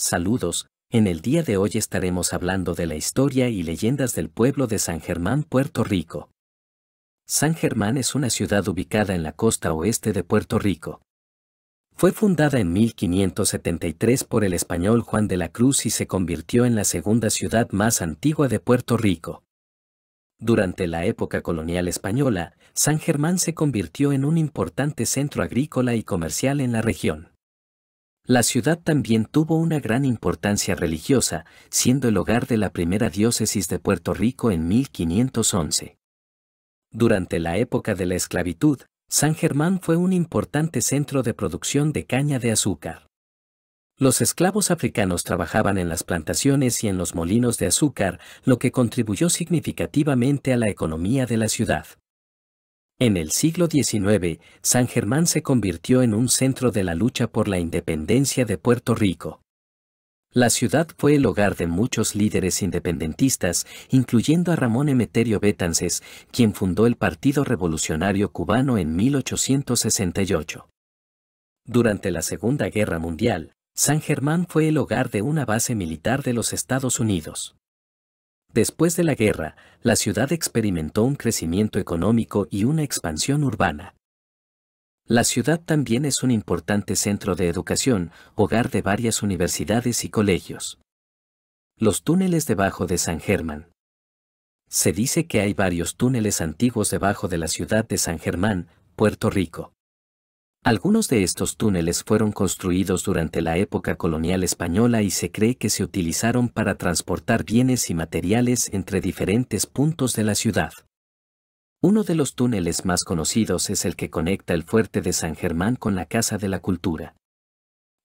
Saludos, en el día de hoy estaremos hablando de la historia y leyendas del pueblo de San Germán, Puerto Rico. San Germán es una ciudad ubicada en la costa oeste de Puerto Rico. Fue fundada en 1573 por el español Juan de la Cruz y se convirtió en la segunda ciudad más antigua de Puerto Rico. Durante la época colonial española, San Germán se convirtió en un importante centro agrícola y comercial en la región. La ciudad también tuvo una gran importancia religiosa, siendo el hogar de la primera diócesis de Puerto Rico en 1511. Durante la época de la esclavitud, San Germán fue un importante centro de producción de caña de azúcar. Los esclavos africanos trabajaban en las plantaciones y en los molinos de azúcar, lo que contribuyó significativamente a la economía de la ciudad. En el siglo XIX, San Germán se convirtió en un centro de la lucha por la independencia de Puerto Rico. La ciudad fue el hogar de muchos líderes independentistas, incluyendo a Ramón Emeterio Betances, quien fundó el Partido Revolucionario Cubano en 1868. Durante la Segunda Guerra Mundial, San Germán fue el hogar de una base militar de los Estados Unidos. Después de la guerra, la ciudad experimentó un crecimiento económico y una expansión urbana. La ciudad también es un importante centro de educación, hogar de varias universidades y colegios. Los túneles debajo de San Germán. Se dice que hay varios túneles antiguos debajo de la ciudad de San Germán, Puerto Rico. Algunos de estos túneles fueron construidos durante la época colonial española y se cree que se utilizaron para transportar bienes y materiales entre diferentes puntos de la ciudad. Uno de los túneles más conocidos es el que conecta el fuerte de San Germán con la Casa de la Cultura.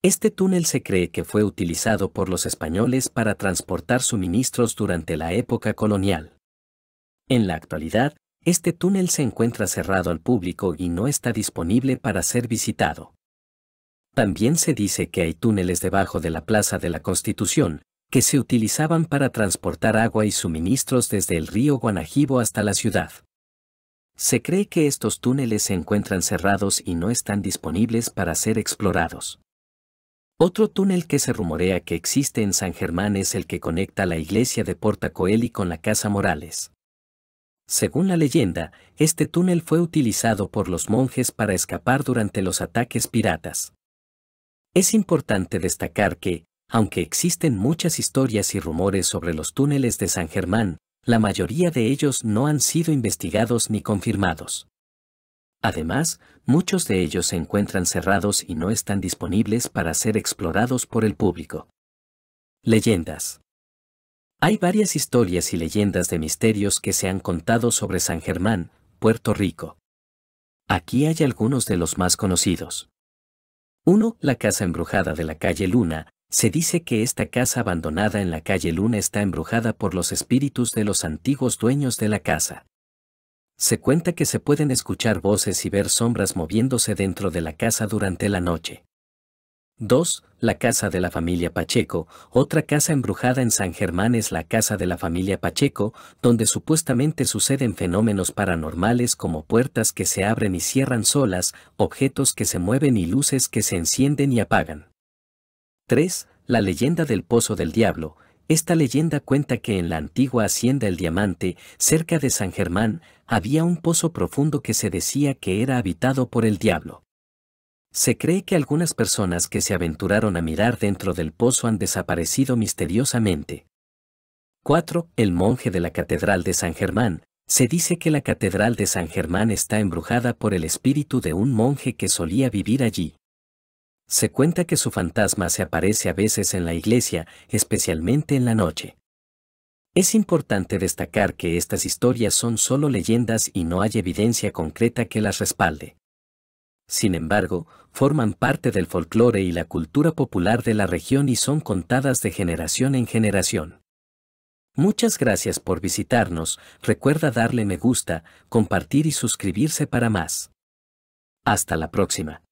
Este túnel se cree que fue utilizado por los españoles para transportar suministros durante la época colonial. En la actualidad, este túnel se encuentra cerrado al público y no está disponible para ser visitado. También se dice que hay túneles debajo de la Plaza de la Constitución, que se utilizaban para transportar agua y suministros desde el río Guanajibo hasta la ciudad. Se cree que estos túneles se encuentran cerrados y no están disponibles para ser explorados. Otro túnel que se rumorea que existe en San Germán es el que conecta la iglesia de Portacoeli con la Casa Morales. Según la leyenda, este túnel fue utilizado por los monjes para escapar durante los ataques piratas. Es importante destacar que, aunque existen muchas historias y rumores sobre los túneles de San Germán, la mayoría de ellos no han sido investigados ni confirmados. Además, muchos de ellos se encuentran cerrados y no están disponibles para ser explorados por el público. Leyendas. Hay varias historias y leyendas de misterios que se han contado sobre San Germán, Puerto Rico. Aquí hay algunos de los más conocidos. 1. La casa embrujada de la calle Luna. Se dice que esta casa abandonada en la calle Luna está embrujada por los espíritus de los antiguos dueños de la casa. Se cuenta que se pueden escuchar voces y ver sombras moviéndose dentro de la casa durante la noche. 2. La casa de la familia Pacheco. Otra casa embrujada en San Germán es la casa de la familia Pacheco, donde supuestamente suceden fenómenos paranormales como puertas que se abren y cierran solas, objetos que se mueven y luces que se encienden y apagan. 3. La leyenda del Pozo del Diablo. Esta leyenda cuenta que en la antigua hacienda El Diamante, cerca de San Germán, había un pozo profundo que se decía que era habitado por el diablo. Se cree que algunas personas que se aventuraron a mirar dentro del pozo han desaparecido misteriosamente. 4. El monje de la Catedral de San Germán. Se dice que la Catedral de San Germán está embrujada por el espíritu de un monje que solía vivir allí. Se cuenta que su fantasma se aparece a veces en la iglesia, especialmente en la noche. Es importante destacar que estas historias son solo leyendas y no hay evidencia concreta que las respalde. Sin embargo, forman parte del folclore y la cultura popular de la región y son contadas de generación en generación. Muchas gracias por visitarnos, recuerda darle me gusta, compartir y suscribirse para más. Hasta la próxima.